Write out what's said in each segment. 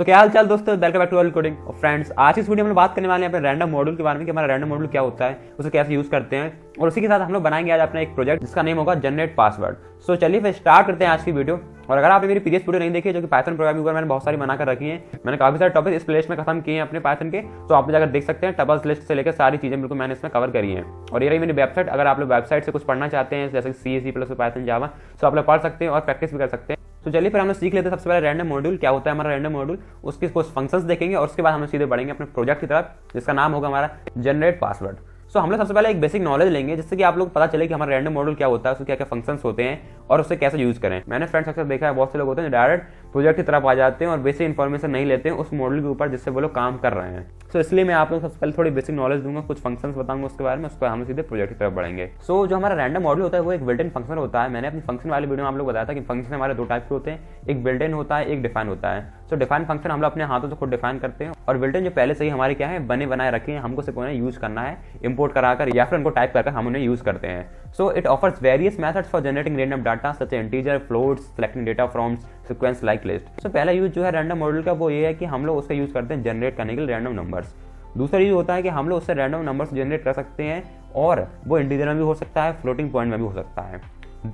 सो क्या हाल चाल दोस्तों? Welcome back to all coding और फ्रेंड्स आज इस वीडियो में बात करने वाले हैं अपने रैंडम मॉड्यूल के बारे में कि हमारा रैंडम मॉड्यूल क्या होता है, उसे कैसे यूज़ करते हैं। और उसी के साथ हम लोग बनाएँगे आज अपना एक प्रोजेक्ट जिसका नेम होगा जनरेट पासवर्ड सो चलिए फिर स्टार्ट करते हैं आज की वीडियो और अगर आपने मेरी प्रीवियस वीडियो नहीं देखी जो कि पाइथन प्रोग्रामिंग मैंने बहुत सारी बना कर रखी है, मैंने काफ़ी सारे टॉपिक इस प्लेलिस्ट में खत्म किए हैं अपने पाइथन के तो आप जाकर देख सकते हैं टबल्स लिस्ट से लेकर सारी चीज़ें बिल्कुल मैंने इसमें कवर करी है। और ये रही मेरी वेबसाइट अगर आप लोग वेबसाइट से कुछ पढ़ना चाहते हैं, जैसे सी सी प्लस पाइथन जावा तो आप लोग पढ़ सकते हैं और प्रैक्टिस भी कर सकते हैं। तो चलिए फिर हम सीख लेते हैं सबसे पहले रैंडम मॉड्यूल क्या होता है हमारा रैंडम मॉड्यूल उसके कुछ फ़ंक्शंस देखेंगे और उसके बाद हम सीधे बढ़ेंगे अपने प्रोजेक्ट की तरफ़, जिसका नाम होगा हमारा जनरेट पासवर्ड सो हम लोग सबसे पहले एक बेसिक नॉलेज लेंगे, जिससे कि आप लोग पता चले कि हमारा रैंडम मॉडल क्या होता है उसके क्या क्या फ़ंक्शंस होते हैं और उसे कैसे यूज़ करें। मैंने फ्रेंड्स अक्सर देखा है, बहुत से लोग होते हैं डायरेक्ट प्रोजेक्ट की तरफ़ आ जाते हैं और बेसिक इन्फॉर्मेशन नहीं लेते हैं उस मॉडल के ऊपर जिससे वो लोग काम कर रहे हैं। सो so, इसलिए मैं आप लोग सबसे पहले थोड़ी बेसिक नॉलेज दूँगा कुछ फ़ंक्शंस बताऊँगा उसके बारे में उसके हम सीधे प्रोजेक्ट की तरफ़ बढ़ेंगे सो so, जो हमारा रैंडम मॉडल होता है वो एक बिल्ट इन फ़ंक्शन होता है। मैंने अपनी फ़ंक्शन वाले वीडियो में आप लोग बताया था कि फ़ंक्शन हमारे दो टाइप के होते हैं एक बिल्ट इन होता है एक डिफाइन होता है। सो डिफाइन फ़ंक्शन हम लोग अपने हाथों से खुद डिफाइन करते हैं और बिल्ट इन जो पहले से ही हमारे क्या है बने बनाए रखे हैं हमको सिर्फ़ उन्हें यूज़ करना है इंपोर्ट कराकर या फिर उनको टाइप करके हम उन्हें यूज़ करते हैं। So it offers various methods for generating random data such integer floats selecting data from sequence like list so पहला यूज़ जो है रैंडम मॉडल का वो ये है कि हम लोग उसका यूज़ करते हैं जनरेट करने के लिए रैंडम नंबर्स दूसरा यूज़ होता है कि हम लोग उससे रैंडम नंबर्स जनरेट कर सकते हैं, और वो इंटीजर में भी हो सकता है फ्लोटिंग पॉइंट में भी हो सकता है.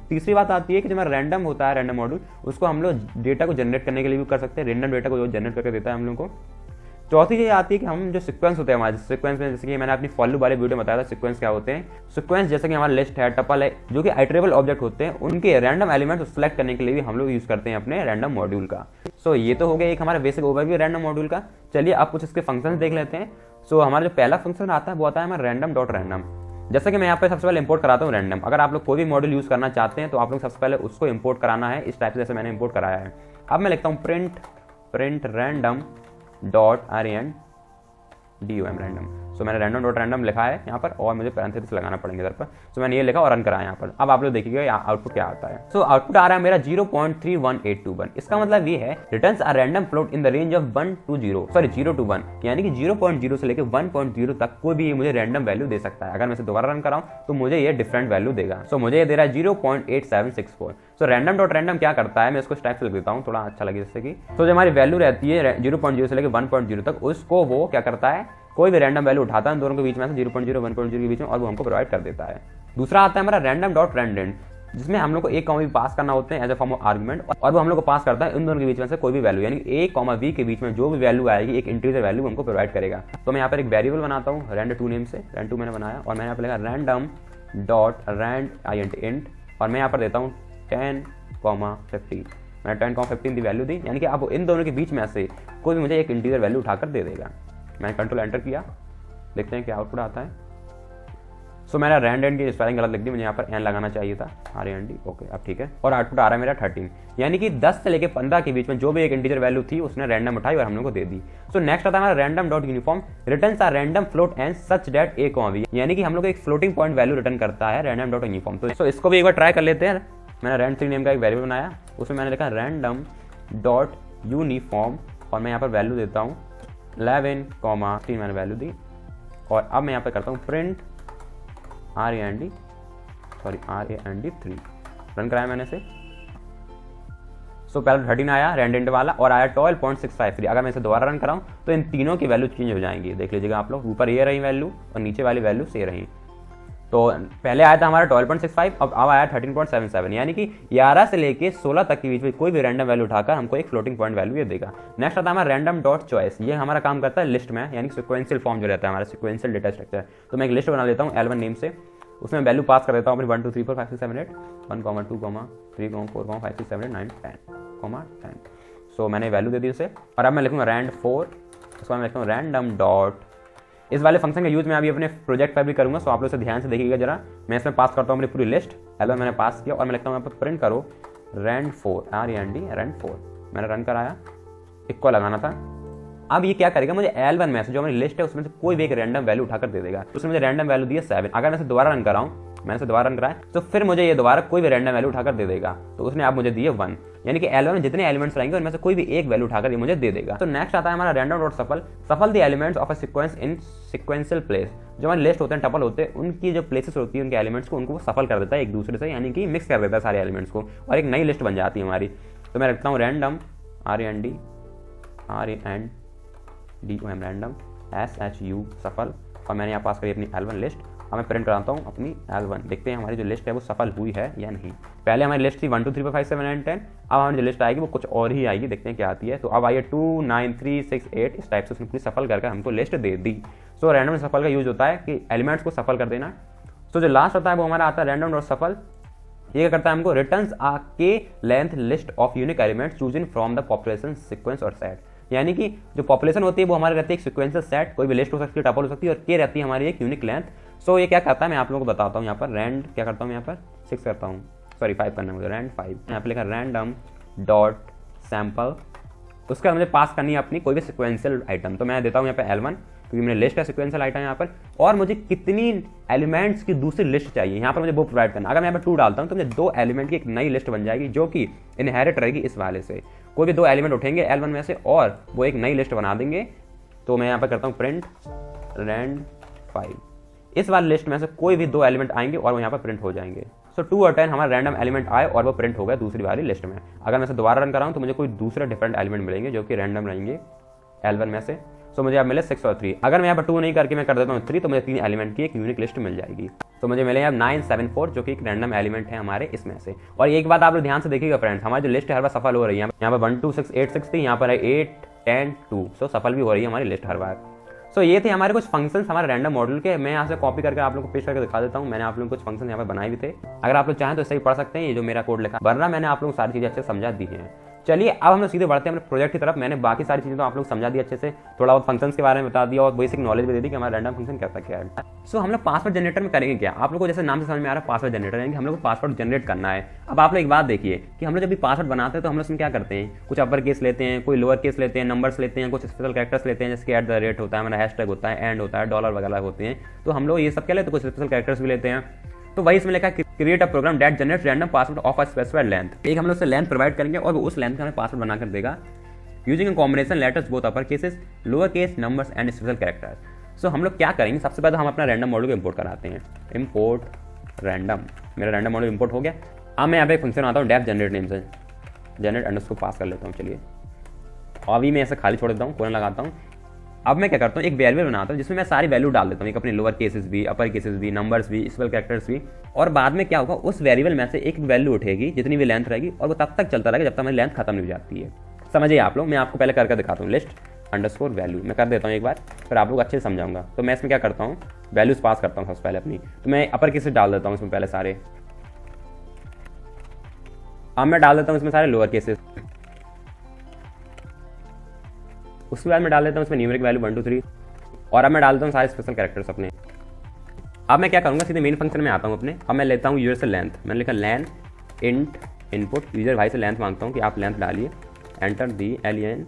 तीसरी बात आती है कि जो हमारा रैंडम होता है रैंडम मॉडल उसको हम लोग डेटा को जनरेट करने के लिए भी कर सकते हैं रैंडम डेटा को जो जनरेट करके देता है हम लोग को. चौथी चीज़ आती है कि हम जो सिक्वेंस होते हैं हमारे सिक्वेंस में जैसे कि मैंने अपनी फॉलो वाले वीडियो में बताया था सिक्वेंस क्या होते हैं। सिक्वेंस जैसे कि हमारा लिस्ट है टपल है जो कि आइट्रेबल ऑब्जेक्ट होते हैं उनके रैंडम एलिमेंट सेलेक्ट करने के लिए भी हम लोग यूज़ करते हैं अपने रैंडम मॉड्यूल का। सो so, ये तो हो गया एक हमारा बेसिक ओवरव्यू रैंडम मॉड्यूल का। चलिए आप कुछ इसके फ़ंक्शन देख लेते हैं। सो so, हमारा जो पहला फ़ंक्शन आता है वो आता है हमारा रैंडम डॉट रैंडम जैसे कि मैं यहाँ पे सबसे पहले इंपोर्ट कराता हूँ रैंडम अगर आप लोग कोई भी मॉडल यूज़ करना चाहते हैं तो आप लोग सबसे पहले उसको इंपोर्ट कराना है इस टाइप से जैसे मैंने इंपोर्ट कराया है। अब मैं लिखता हूँ print print random dot R N D O M random so मैंने रैंडम डॉट रैंडम लिखा है यहाँ पर और मुझे पैरेंथेसिस लगाना पड़ेंगे इधर पर। सो मैंने ये लिखा और रन करा यहाँ पर। अब आप लोग देखिएगा आउटपुट क्या आता है। सो so, आउटपुट आ रहा है मेरा zero point three one eight two one इसका मतलब ये है return R random float in the range of one two zero sorry zero two one यानी कि ज़ीरो पॉइंट ज़ीरो से लेकर वन पॉइंट ज़ीरो तक कोई भी मुझे रैंडम वैल्यू दे सकता है। अगर मैं दोबारा रन कराऊँ तो मुझे ये डिफरेंट वैल्यू देगा। सो so, मुझे ये दे रहा है zero point eight seven six four so random dot random क्या करता है? मैं इसको स्टाइप से लिख देता हूँ थोड़ा अच्छा लगे जैसे कि। तो जो हमारी वैल्यू रहती है ज़ीरो पॉइंट ज़ीरो से लेकर वन पॉइंट ज़ीरो तक उसको वो क्या करता है? कोई भी रैंडम वैल्यू उठाता है दोनों के बीच में zero point zero one point zero के बीच में और वो हमको प्रोवाइड कर देता है। दूसरा आता है हमारा रैंडम डॉट रैंडेंट जिसमें हम लोग को एक कॉमा भी पास करना होते हैं as a form of argument और वो हम लोग को पास करता है इन दोनों के बीच में से कोई भी वैल्यू यानी ए कॉमा वी के बीच में जो भी वैल्यू आएगी, एक इंटीजर वैल्यू हमको प्रोवाइड करेगा। तो मैं यहाँ पर एक वेरिएबल बनाता हूँ रैंड टू नेम से रैंड टू मैंने बनाया, और मैंने यहाँ पर लिखा random dot rand I ant int और मैं यहाँ पर देता हूँ टेन कॉमा फिफ्टी मैंने टेन कॉमा फिफ्टीन की वैल्यू दी, यानी कि अब इन दोनों के बीच में से कोई भी मुझे एक इंटीजर वैल्यू उठाकर दे देगा। मैंने कंट्रोल एंटर किया। देखते हैं क्या आउटपुट आता है। सो so, मैंने रैंड एंड की स्पेलिंग गलत लिख दी मुझे यहाँ पर एन लगाना चाहिए था। आर एन डी ओके अब ठीक है। और आउटपुट आ रहा है मेरा थर्टीन यानी कि 10 से लेकर 15 के बीच में जो भी एक इंटीजर वैल्यू थी उसने रैंडम उठाई और हम लोग को दे दी। सो नेक्स्ट आता है हमारा random dot uniform return R random float and such that a com यानी कि हम लोग एक फ्लोटिंग पॉइंट वैल्यू रिटर्न करता है रैंडम डॉट यूनिफॉर्म तो so, इसको भी एक बार ट्राई कर लेते हैं। मैंने रैंड थ्री नेम का एक वैल्यू बनाया। उसमें मैंने लिखा रैंडम डॉट यूनिफॉर्म और मैं यहाँ पर वैल्यू देता हूँ। इलेवन कॉमा तीन मैंने वैल्यू दी। और अब मैं यहाँ पे करता हूँ print R A N D sorry R A N D three run कराया मैंने से सो पहले थर्टीन आया रेंडेंट वाला, और आया twelve point six five three अगर मैं इसे दोबारा रन कराऊँ तो इन तीनों की वैल्यू चेंज हो जाएँगी। देख लीजिएगा आप लोग, ऊपर ये रही वैल्यू और नीचे वाली वैल्यू से रही। तो पहले आया था हमारा ट्वेल्व पॉइंट सिक्स फाइव अब अब आया थर्टीन पॉइंट सेवन सेवन यानी कि ग्यारह से लेके सोलह तक के बीच में कोई भी रैंडम वैल्यू उठाकर हमको एक फ्लोटिंग पॉइंट वैल्यू ये देगा। नेक्स्ट आता है हमारा रैंडम डॉट चॉइस ये हमारा काम करता है लिस्ट में, यानी सिक्वेंशियल फॉर्म जो रहता है हमारा सिक्वेंशियल डेटा स्ट्रक्चर तो मैं एक लिस्ट बना लेता हूँ एलवन नेम से, उसमें वैल्यू पास कर देता हूँ अपनी one two three four five six seven eight one comma two comma three comma four comma five six seven eight nine ten comma ten so मैंने वैल्यू दे दी उसे, और अब मैं लिखूँगा रैंड फोर उसके बाद मैं लिखूँगा रैंडम डॉट इस वाले फ़ंक्शन का यूज़ मैं अभी अपने प्रोजेक्ट पर भी करूँगा सो आप लोग से ध्यान से देखिएगा जरा। मैं इसमें पास करता हूँ अपनी पूरी लिस्ट एल मैंने पास किया और मैं लिखता हूँ, यहाँ पर प्रिंट करो। Rand four R N D rand four मैंने रन कराया। इक्को लगाना था। अब ये क्या करेगा? मुझे एल वन में से जो मेरी लिस्ट है, उसमें से कोई भी एक रैंडम वैल्यू उठाकर दे देगा। उसने मुझे रैंडम वैल्यू दिया सेवन अगर मैं दोबारा रन कराऊँ, मैंने इसे दोबारा रन कराया तो फिर मुझे ये दोबारा कोई भी रैंडम वैल्यू उठाकर दे देगा। तो उसने आप मुझे दिए वन यानी कि एलवन में जितने एलिमेंट्स रहेंगे, उनमें से कोई भी एक वैल्यू उठाकर ये मुझे दे देगा। तो नेक्स्ट आता है हमारा random dot shuffle shuffle the elements of a sequence in sequential place जो हमारे लिस्ट होते हैं टपल होते हैं, उनकी जो प्लेसेस होती है, उनके एलिमेंट्स को, उनको वो सफल कर देता है एक दूसरे से, यानी कि मिक्स कर देता है सारे एलिमेंट्स को। और एक नई लिस्ट बन जाती है हमारी। तो मैं रखता हूँ random R N D R N D O M random S H U shuffle. और मैंने यहाँ पास करी अपनी एल वन लिस्ट अब मैं प्रिंट कराता हूँ अपनी एल वन देखते हैं हमारी जो लिस्ट है वो सफल हुई है या नहीं। पहले हमारी लिस्ट थी one two three four five seven nine ten अब हमारी जो लिस्ट आएगी वो कुछ और ही आएगी। देखते हैं क्या आती है। तो अब आइए two nine three six eight इस टाइप से उसने पूरी सफल करके हमको लिस्ट दे दी। सो रैंडम सफल का यूज़ होता है कि एलिमेंट्स को सफल कर देना। सो जो लास्ट होता है वो हमारा आता है रैंडम डॉट सफल। ये क्या करता है हमको? रिटर्न के length list of unique element choose in from the population sequence और सेट यानी कि जो पॉपुलेशन होती है, वो हमारे रहती है एक सिक्वेंसल सेट कोई भी लिस्ट हो सकती है टपल हो सकती है, और के रहती है हमारी एक यूनिक लेंथ सो ये क्या करता है, मैं आप लोगों को बताता हूँ यहाँ पर रैंड क्या करता हूँ यहाँ पर? सिक्स करता हूँ. सॉरी फाइव करना मुझे रैंड फाइव यहाँ पर लिखा रैंडम डॉट सैंपल उसके बाद मुझे पास करनी है अपनी कोई भी सिक्वेंशियल आइटम तो मैं देता हूँ यहाँ पर एल वन क्योंकि मैंने लिस्ट है सिक्वेंशियल आइटम यहाँ पर, और मुझे कितनी एलिमेंट्स की दूसरी लिस्ट चाहिए। यहाँ पर मुझे वो प्रोवाइड करना। अगर मैं यहाँ पर टू डालता हूँ तो मुझे दो एलिमेंट की एक नई लिस्ट बन जाएगी, जो कि इनहेरिट रहेगी इस वाले से। कोई भी दो एलिमेंट उठेंगे एल में से, और वो एक नई लिस्ट बना देंगे। तो मैं यहाँ पर करता हूँ प्रिंट रैंड फाइव इस वाले लिस्ट में से कोई भी दो एलिमेंट आएँगे, और वो यहाँ पर प्रिंट हो जाएँगे। सो टू और टेन हमारा रैंडम एलिमेंट आए, और वो प्रिंट हो गया दूसरी वाली लिस्ट में। अगर मैं दोबारा रन कराऊँ तो मुझे कोई दूसरे डिफरेंट एलिमेंट मिलेंगे, जो कि रैंडम रहेंगे एल में से। सो मुझे अब मिले सिक्स और थ्री अगर मैं यहाँ पर टू नहीं करके मैं कर देता हूँ थ्री तो मुझे तीन एलिमेंट की एक यूनिक लिस्ट मिल जाएगी। तो मुझे मिले अब नाइन सेवन फोर जो कि एक रैंडम एलिमेंट है हमारे इसमें से। और एक बात आप लोग ध्यान से देखिएगा फ्रेंड्स हमारी जो लिस्ट हर बार सफल हो रही है। यहाँ पर one two six eight six थी, यहाँ पर है एट टेन टू सो सफल भी हो रही है हमारी लिस्ट हर बार। सो ये थे हमारे कुछ फ़ंक्शंस हमारे रैंडम मॉडल के। मैं यहाँ से कॉपी करके आप लोग को पेश करके दिखा देता हूँ। मैंने आप लोग कुछ फ़ंक्शन यहाँ पर बनाए भी थे। अगर आप लोग चाहें तो सही पढ़ सकते हैं। ये जो मेरा कोड लिखा वरना मैंने आप लोग सारी चीज़ें अच्छे समझा दी हैं। चलिए, अब हम लोग सीधे बढ़ते हैं अपने प्रोजेक्ट की तरफ़। मैंने बाकी सारी चीज़ें तो आप लोग समझा दी अच्छे से। थोड़ा बहुत फ़ंक्शंस के बारे में बता दिया और बेसिक नॉलेज भी दे दी कि हमारा रैंडम फ़ंक्शन कैसा क्या है। सो हम लोग पासवर्ड जनरेटर में करेंगे क्या? आप लोग को जैसे नाम से समझ में आ रहा है पासवर्ड जनरेटर यानी हम लोग को पासवर्ड जनरेट करना है। अब आप लोग एक बात देखिए कि हम लोग जब भी पासवर्ड बनाते हैं तो हम लोग उसमें क्या करते हैं? कुछ अपर केस लेते हैं, कोई लोअर केस लेते हैं नंबर्स लेते हैं, कुछ स्पेशल कैरेक्टर्स लेते हैं, जैसे एट द रेट होता है, हमारा हैश होता है एंड होता है डॉलर वगैरह होते हैं। तो हम लोग ये सब क्या लेते हैं? कुछ स्पेशल कैरेक्टर्स भी लेते हैं। तो वही इसमें लिखा create a program that generate random password of a specified length एक हम लोग से लेंथ प्रोवाइड करेंगे और वो उस लेंथ का हमें पासवर्ड बनाकर देगा। Using combination letters both upper cases lower case numbers and special character so हम लोग क्या करेंगे? सबसे पहले हम अपना रैंडम मॉडल को इम्पोर्ट कराते हैं। इम्पोर्ट रैंडम मेरा रैंडम मॉडल इम्पोर्ट हो गया। अब मैं यहाँ पे फ़ंक्शन आता हूँ डेप जनरेट नेम से। जनरेट अंडर पास कर लेता हूँ, चलिए। अभी मैं ऐसे खाली छोड़ देता हूँ, कोने लगाता हूँ। अब मैं क्या करता हूँ, एक वेरिएबल बनाता हूँ, जिसमें मैं सारी वैल्यू डाल देता हूँ, एक अपने लोअर केसेस भी अपर केसेस भी नंबर्स भी स्पेल कैरेक्टर्स भी, और बाद में क्या होगा, उस वेरिएबल में से एक वैल्यू उठेगी, जितनी भी लेंथ रहेगी, और वो तब तक चलता रहेगा जब तक हमारी लेंथ खत्म नहीं हो जाती है। समझिए आप लोग, मैं आपको पहले करके दिखाता हूँ लिस्ट अंडर वैल्यू मैं कर देता हूँ एक बार, फिर आप लोग अच्छे से समझाऊँगा। तो मैं इसमें क्या करता हूँ वैल्यूज़ पास करता हूँ सबसे पहले अपनी। तो मैं अपर केसेस डाल देता हूँ इसमें पहले सारे। अब मैं डाल देता हूँ इसमें सारे लोअर केसेस उसके बाद मैं डाल देता हूँ इसमें numeric value one two three और अब मैं डालता हूँ सारे स्पेशल कैरेक्टर्स अपने। अब मैं क्या करूँगा, सीधे मेन फ़ंक्शन में आता हूँ अपने। अब मैं लेता हूँ यूज़र से लेंथ मैंने लिखा लैन इंट इनपुट यूज़र भाई से लेंथ माँगता हूँ कि आप लेंथ डालिए। Enter the L N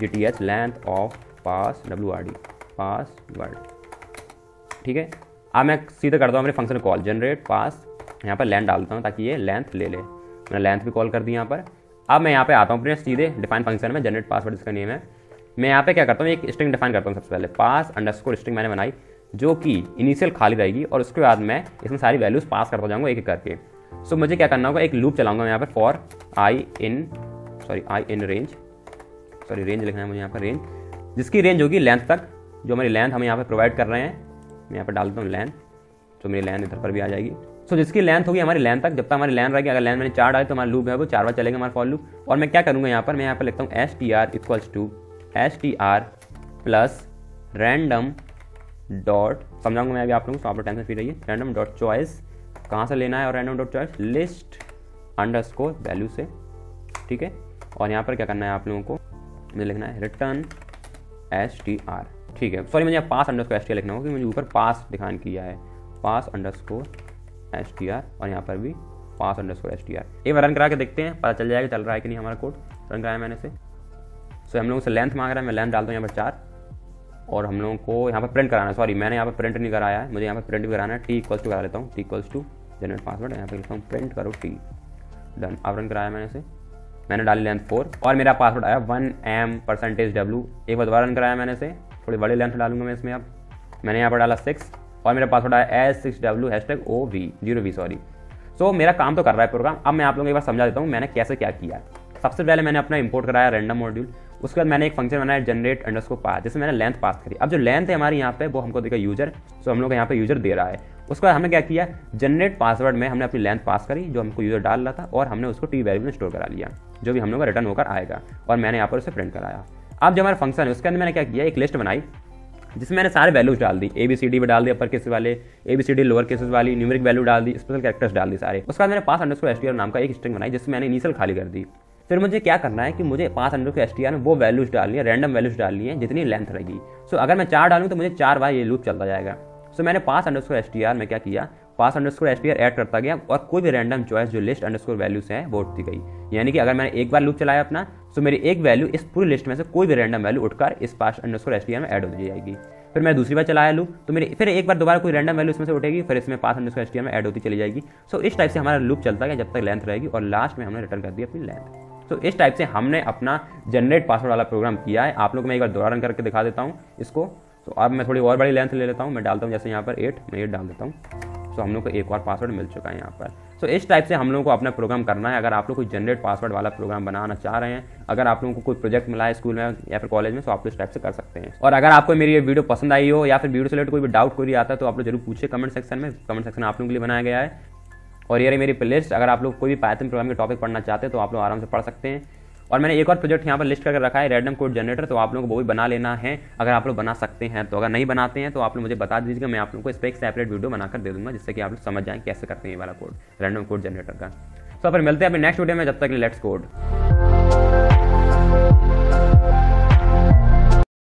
G T H length of pass W R D password ठीक है? अब मैं सीधे करता हूँ अपने फ़ंक्शन कॉल जनरेट पास यहाँ पर लेंथ डालता हूँ ताकि ये लेंथ ले ले। मैंने लेंथ भी कॉल कर दी यहाँ पर। अब मैं यहाँ पे आता हूँ अपने सीधे डिफाइन फ़ंक्शन में जनरेट पासवर्ड इसका नेम है। मैं यहाँ पे क्या करता हूँ एक स्ट्रिंग डिफाइन करता हूँ सबसे पहले पास अंडर स्ट्रिंग मैंने बनाई जो कि इनिशियल खाली रहेगी और उसके बाद मैं इसमें सारी वैल्यूज़ पास करता जाऊँगा एक एक करके। सो so, मुझे क्या करना होगा एक लूप चलाऊँगा यहाँ पर for I in sorry I in range sorry range लिखना है मुझे यहाँ पर रेंज जिसकी रेंज होगी लेंथ तक जो हमारी लेंथ हम यहाँ पर प्रोवाइड कर रहे हैं मैं यहाँ पर डालता हूँ लेंथ तो मेरी लेंथ इधर पर भी आ जाएगी। सो so, जिसकी लेंथ होगी हमारी लेंथ तक जब तक हमारी लेंथ रहेगी अगर लेंथ मैंने चार डाली तो हमारा लूप है वो चार बार चलेगा हमारा फॉर लूप और मैं क्या करूँगा यहाँ पर मैं यहाँ पर लिखता हूँ S T R equals to S T R plus random dot समझाऊँगा मैं अभी आप लोगों को आप टेंशन फ्री रहिए रैंडम डॉट चॉइस कहाँ से लेना है और random dot choice list underscore value से, ठीक है? और यहाँ पर क्या करना है आप लोगों को? मुझे लिखना है रिटर्न एस टी आर ठीक है? सॉरी मुझे pass underscore S T R लिखना होगा मुझे ऊपर पास डिफाइन किया है। Pass underscore S T R और यहाँ पर भी pass underscore S T R एक बार रन करा के देखते हैं, पता चल जाएगा चल रहा है कि नहीं हमारा कोड रन कराया मैंने से सो हम लोगों से लेंथ मांग रहा है, मैं लेंथ डालता हूँ यहाँ पर चार। और हम लोगों को यहाँ पर प्रिंट कराना है। सॉरी मैंने यहाँ पर प्रिंट नहीं कराया है। मुझे यहाँ पर प्रिंट भी कराना है। टी इक्वल्स टू करा लेता हूँ। T equals to generate password यहाँ पर लिखता हूँ प्रिंट करो टी डन अब रन कराया मैंने से मैंने डाली लेंथ फोर और मेरा पासवर्ड आया वन एम परसेंटेज डब्लू एक बार दोबारा रन कराया मैंने से थोड़ी बड़ी लेंथ डालूँगा मैं इसमें अब। मैंने यहाँ पर डाला सिक्स और मेरा पासवर्ड आया S six W hashtag O V zero V sorry so मेरा काम तो कर रहा है प्रोग्राम अब मैं आप लोगों को एक बार समझा देता हूँ मैंने कैसे क्या किया सबसे पहले मैंने अपना इंपोर्ट कराया रैंडम मॉड्यूल उसके बाद मैंने एक फ़ंक्शन बनाया जनरेट अंडर को पास जिसमें मैंने लेंथ पास करी। अब जो लेंथ है हमारी यहाँ पे, वो हमको देखा यूज़र सो हम लोग यहाँ पे यूज़र दे रहा है। उसके बाद हमने क्या किया? जनरेट पासवर्ड में हमने अपनी लेंथ पास करी, जो हमको यूज़र डाल रहा था, और हमने उसको टी वैल्यू में स्टोर करा लिया, जो भी हम लोग का रिटर्न होकर आएगा, और मैंने यहाँ पर उसे प्रिंट कराया। अब जो हमारा फ़ंक्शन है, उसके अंदर मैंने क्या किया? एक लिस्ट बनाई, जिसमें मैंने सारे वैल्यूज़ डाल दी। ए बी सी डी डाल दी अपर केसेस वाले A B C D lower cases वाली न्यूमेरिक वैल्यू डाल दी स्पेशल कैरेक्टर्स डाल दी सारे। उसके बाद मैंने पास अंडर को एस नाम का एक स्ट्रिंग बनाई, जिसमें मैंने इनिशियल खाली कर दी। फिर मुझे क्या करना है कि मुझे पाँच अंडर को एस में वो वैल्यूज़ डालनी है रैंडम वैल्यूज़ डालनी है, जितनी लेंथ रहेगी। सो अगर मैं चार डालूँ तो मुझे चार बार ये लूप चलता जाएगा। सो मैंने पाँच अंडर एस में क्या किया? पास अंडरस्कोर एस ऐड करता गया और कोई भी रैंडम चॉइस जो लिस्ट अंडरस्कोर वैल्यू से है, वो उठती गई। यानी कि अगर मैंने एक बार लूप चलाया अपना तो मेरी एक वैल्यू इस पूरी लिस्ट में से कोई भी रैंडम वैल्यू उठकर इस pass underscore S T R में ऐड हो जाएगी। फिर मैं दूसरी बार चलाया लूप तो मेरी, फिर एक बार दोबारा कोई रैंडम वैल्यू इसमें से उठेगी, फिर इसमें पास अंडरस्कोर एस में ऐड होती चली जाएगी। सो इस टाइप से हमारा लूप चलता गया जब तक लेंथ रहेगी और लास्ट में हमने रिटर्न कर दी अपनी लेंथ तो इस टाइप से हमने अपना जनरेट पासवर्ड वाला प्रोग्राम किया है। आप लोग मैं एक बार दोबारा रन करके दिखा देता हूँ इसको। तो अब मैं थोड़ी और बड़ी लेंथ ले लेता हूँ। मैं डालता हूँ जैसे यहाँ पर एट मैं एट डाल देता हूँ। तो हम लोग को एक और पासवर्ड मिल चुका है यहाँ पर। सो so, इस टाइप से हम लोग को अपना प्रोग्राम करना है। अगर आप लोग कोई जनरेट पासवर्ड वाला प्रोग्राम बनाना चाह रहे हैं अगर आप लोगों को कोई प्रोजेक्ट मिला है स्कूल में या फिर कॉलेज में तो आप लोग इस टाइप से कर सकते हैं। और अगर आपको मेरी ये वीडियो पसंद आई हो या फिर वीडियो से रिलेटेड कोई भी डाउट कोई आता है तो आप लोग ज़रूर पूछे कमेंट सेक्शन में। कमेंट सेक्शन आप लोगों के लिए बनाया गया है। और ये मेरी प्लेलिस्ट अगर आप लोग कोई भी पाइथन प्रोग्राम के टॉपिक पढ़ना चाहते हैं तो आप लोग आराम से पढ़ सकते हैं। और मैंने एक और प्रोजेक्ट यहाँ पर लिस्ट करके रखा है रैंडम कोड जनरेटर तो आप लोगों को वो भी बना लेना है, अगर आप लोग बना सकते हैं। तो अगर नहीं बनाते हैं तो आप लोग मुझे बता दीजिएगा, मैं आप लोगों को इस पर एक सेपरेट वीडियो बनाकर दे दूँगा, जिससे कि आप लोग समझ जाएँ कैसे करते हैं ये वाला कोड रैंडम कोड जनरेटर का। तो फिर मिलते हैं अपने नेक्स्ट वीडियो में, जब तक लेट्स कोड